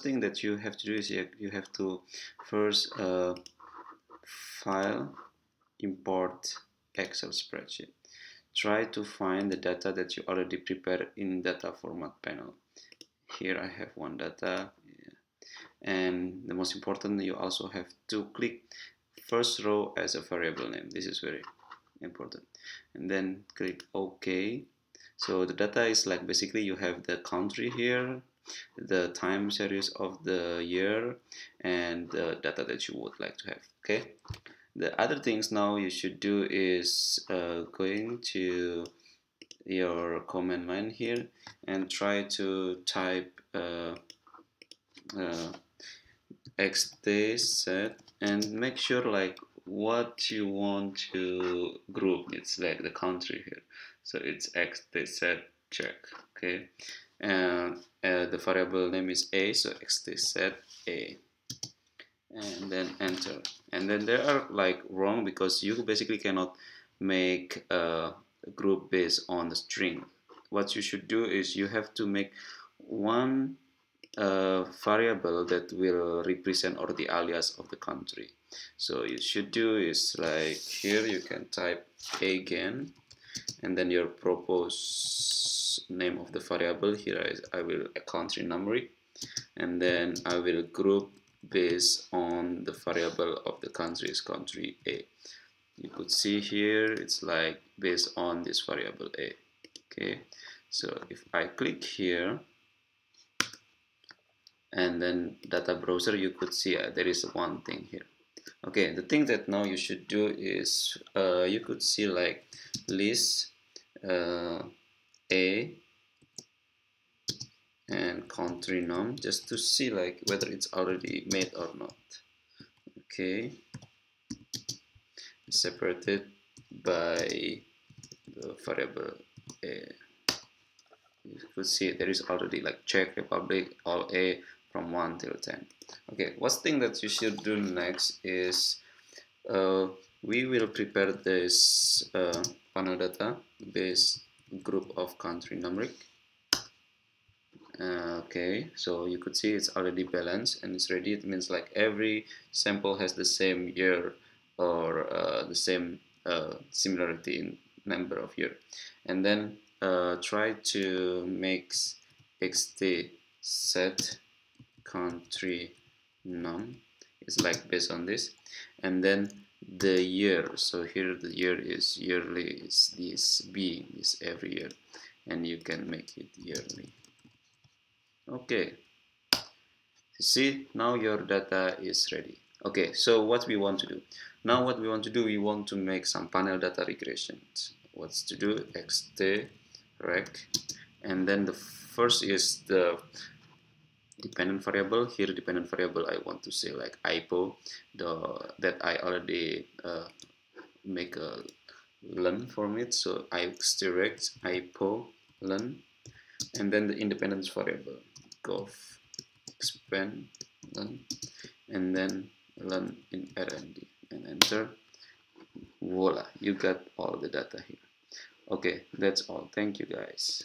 thing that you have to do is you have to first uh, file import excel spreadsheet. Try to find the data that you already prepared in data format panel. Here I have one data and the most important you also have to click first row as a variable name. This is very important. And then click OK. So the data is like basically you have the country here the time series of the year and the data that you would like to have okay? The other things now you should do is uh, going to your command line here and try to type uh, uh, set and make sure like what you want to group. It's like the country here. So it's xt set check okay and uh, the variable name is a so xt set a. And then enter. And then they are like wrong because you basically cannot make a group based on the string. What you should do is you have to make one uh, variable that will represent or the alias of the country. So you should do is like here you can type egen and then your propose name of the variable. Here is I will a country numeric and then I will group based on the variable of the country is country A. You could see here it's like based on this variable A. Okay so if I click here and then data browser you could see uh, there is one thing here. Okay the thing that now you should do is uh, you could see like list uh, A and country num just to see like whether it's already made or not. Okay. Separated by the variable A. You could see there is already like Czech Republic all A from 1 till 10 okay what's thing that you should do next is uh, we will prepare this uh, panel data base group of country numeric uh, okay so you could see it's already balanced and it's ready. It means like every sample has the same year or uh, the same uh, similarity in number of year. And then uh, try to make xt set country num. Is like based on this. And then the year. So here the year is yearly is this b is every year and you can make it yearly. Okay. See now your data is ready. Okay so what we want to do? Now what we want to do we want to make some panel data regressions. What's to do? Xt reg. And then the first is the dependent variable. Here dependent variable I want to say like IPO the that I already uh, make a len from it so I extract IPO len and then the independence variable gov expand len and then len in rnd and enter. Voila you got all the data here. Okay that's all. Thank you guys